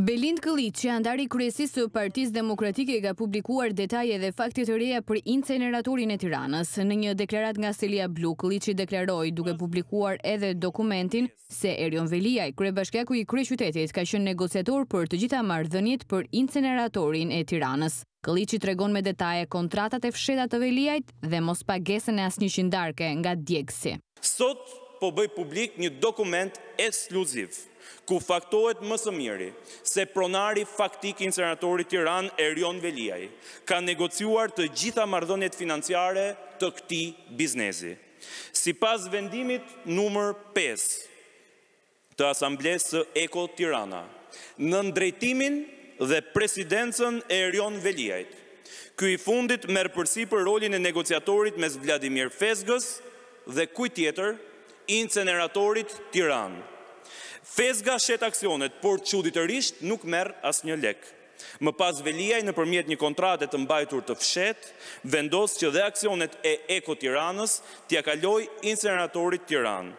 Belind Këlliçi, anëtar i Kryesisë së Partisë Demokratike ka publikuar detaje dhe fakte të reja për inceneratorin e Tiranës. Në një deklaratë nga selia blu, Këlliçi deklaroi, duke publikuar edhe dokumentin, se Erion Veliaj, kryebashkiaku i kryeqytetit, ka qenë negociator për të gjitha marrëdhëniet për inceneratorin e Tiranës. Këlliçi tregon me detaje kontratat e fshehta të Veliajt dhe mospagesën e asnjë qindarke nga djegësi. Sot po bëj publik një dokument ekskluziv, ku faktohet më së miri, se pronari faktik i Inceneratorit Tiranë, Erion Veliaj, ka negociuar të gjitha marrëdhëniet financiare të këtij biznesi. Sipas vendimit numër pesë, të Asamblesë së Eko Tirana, nën drejtimin dhe presidencën e Erion Veliajt. Ky i fundit merr përsipër rolin e negociatorit mes Vladimir Fezgës dhe kujt tjetër, Inceneratorit Tiranë. Fezga shet aksionet, por çuditërisht nuk merr asnjë lek. Më pas Veliaj nëpërmjet një kontrate të mbajtur të fshehtë, vendos që dhe aksionet e Eko Tiranës t'ia kalojë Inceneratorit Tiranë.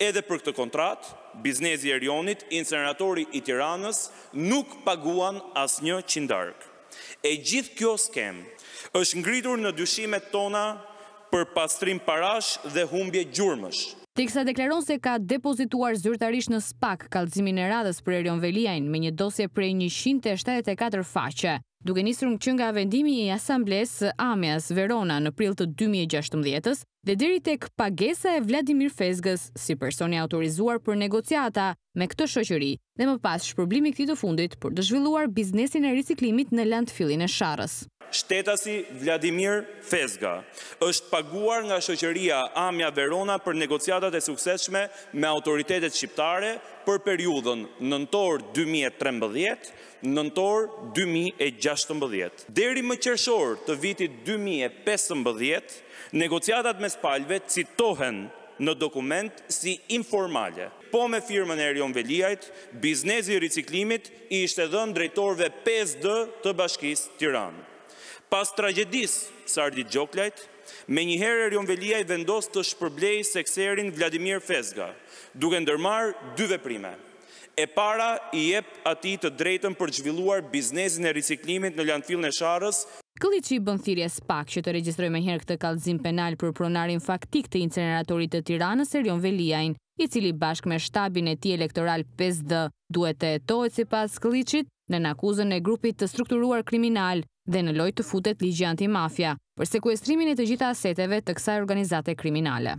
Edhe për këtë kontratë, biznesi i Erionit, Inceneratori i Tiranës, nuk paguan asnjë qindarkë. E gjithë kjo skemë, është ngritur në dyshimet tona për pastrim parash dhe humbje gjurmësh. Teksa deklaron se ka depozituar zyrtarisht në SPAK kallëzimin e radhës për Erion Veliajn, me një dosje prej njëqind e shtatëdhjetë e katër faqe, duke nisur që nga vendimi i Asamblesë së AMIA-s Verona në prill të dy mijë e gjashtëmbëdhjetës, dhe deri tek pagesa e Vladimir Fezgës si person i autorizuar për negociata me këtë shoqëri dhe më pas shpërblimi i këtij të fundit për të zhvilluar biznesin e riciklimit në landfillin e Sharrës. Shtetasi Vladimir Fezga është paguar nga shoqëria AMIA Verona për negociatat e suksesshme me autoritetet shqiptare për periudhën nëntor dy mijë e trembëdhjetë, nëntor dy mijë e gjashtëmbëdhjetë deri më qershor të vitit dy mijë e pesëmbëdhjetë, negociatat mes palëve citohen në dokument si informale. Po me firmën e Erion Veliajt, biznesi i riciklimit i ishte dhënë drejtorëve pesë D të Bashkisë Tiranë. Pas tragjedisë së Ardit Gjoklajt, menjëherë Erion Veliaj vendos të shpërblejë sekserin Vladimir Fezga, duke ndërmarrë dy veprime. E para i jep atij të drejtën për të zhvilluar biznesin e riciklimit në landfillin e Sharrës, Këlliçi bën thirrje SPAK që të regjistrojë menjëherë këtë kallëzim penal për pronarin faktik të inceneratorit të Tiranës Erion Veliajn, i cili bashkë me shtabin e tij elektoral pesë D duhet të hetohet sipas Këlliçit nën akuzën e grupit të strukturuar kriminal dhe në lojë të futet ligji antimafia për sekuestrimin e të gjitha aseteve të kësaj organizate kriminale.